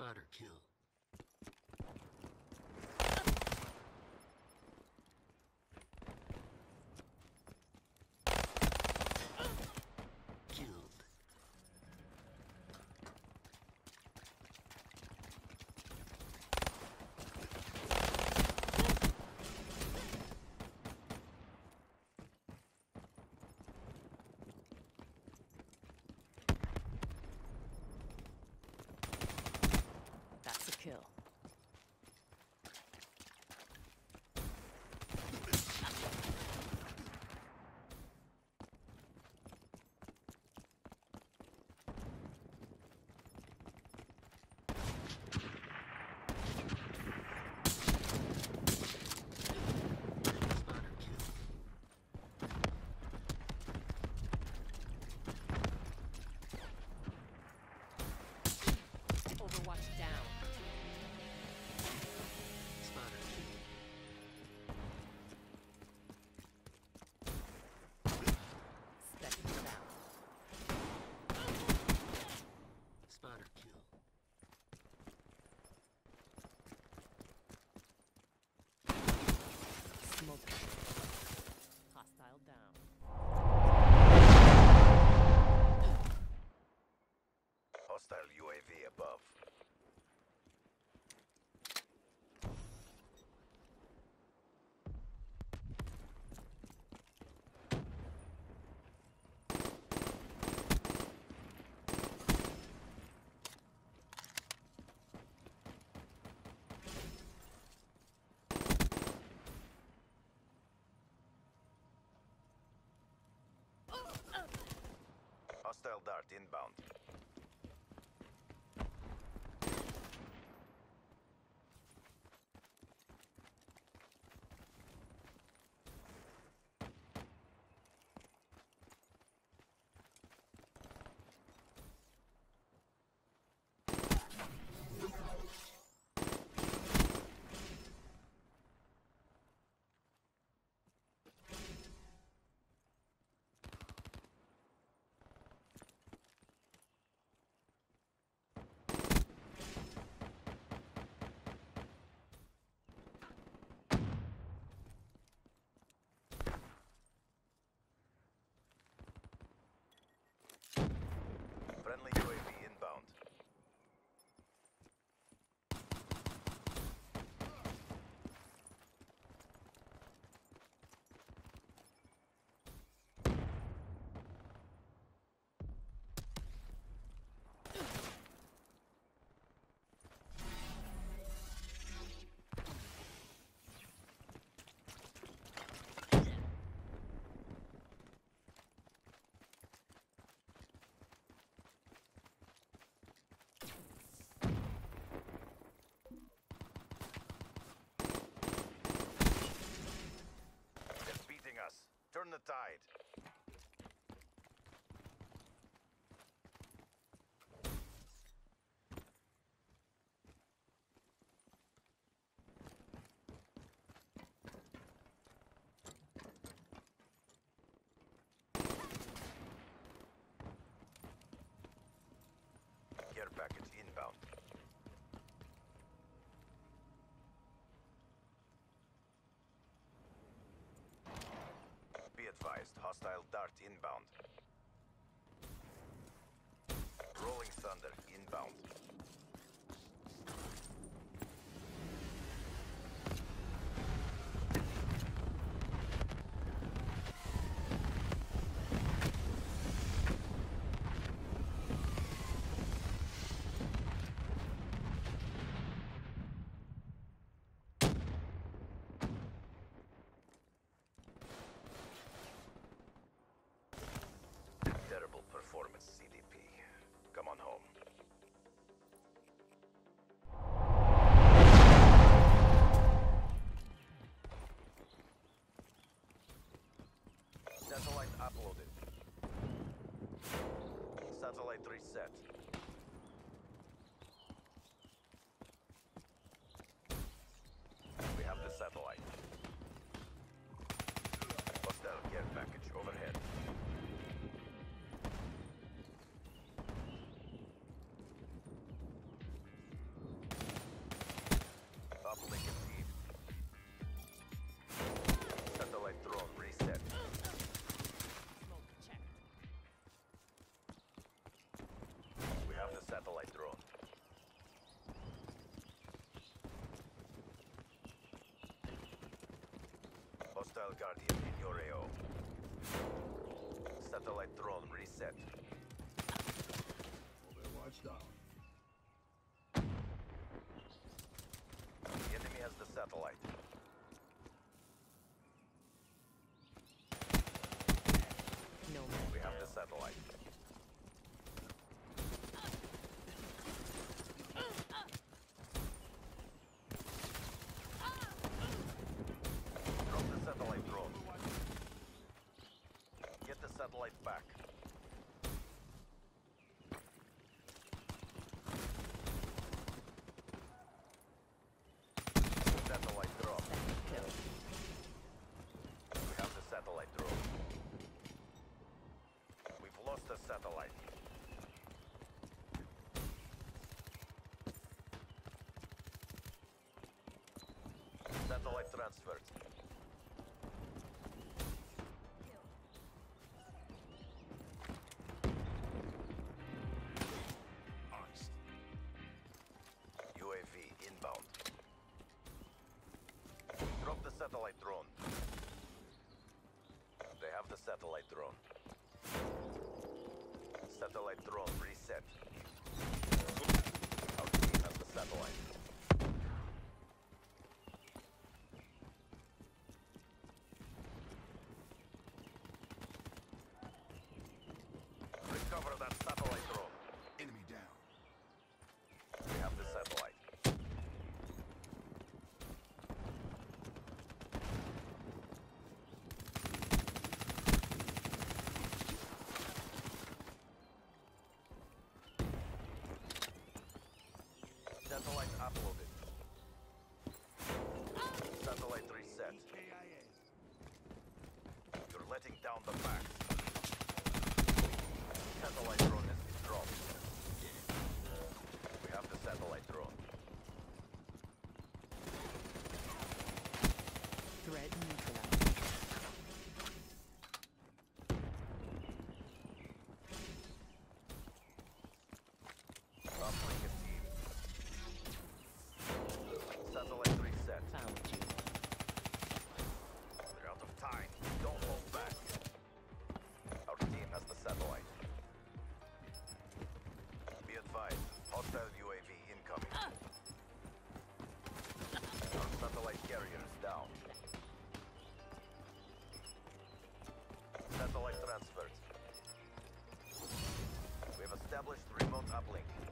spot kill. Hostile dart inbound. Hostile dart inbound. Rolling Thunder inbound. set. Satellite drone. Hostile Guardian in your AO. Satellite drone reset. Overwatch down. The enemy has the satellite. No. We have the satellite. Drop the satellite drone. Satellite back. Satellite drop. We have the satellite drone. We've lost the satellite. Satellite transferred. Satellite drone. Satellite drone reset. Team has the satellite. Recover that satellite drone. Enemy down. We have the satellite. Satellite uploaded. Satellite reset. You're letting down the facts. Transferred. We've established remote uplink.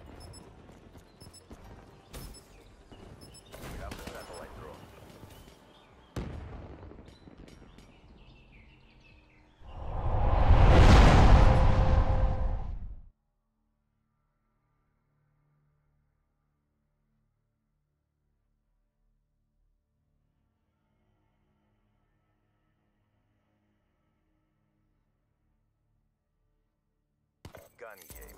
Gun game.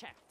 check.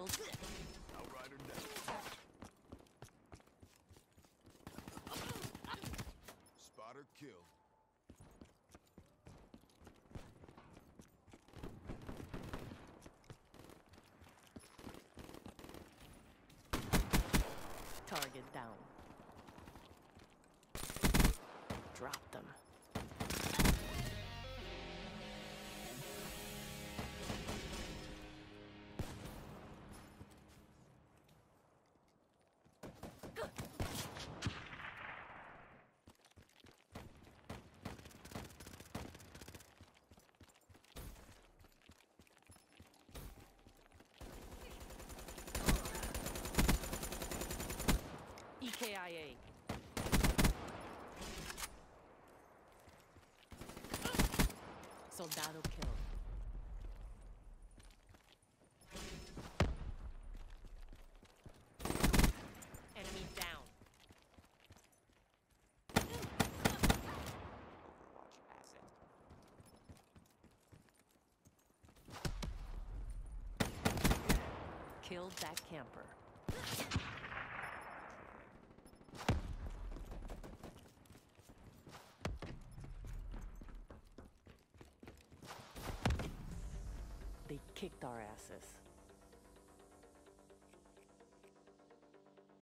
Killed. Outrider down. Spotter killed. Target down. Drop them. E Soldado killed. Enemy down. Killed that camper. our asses.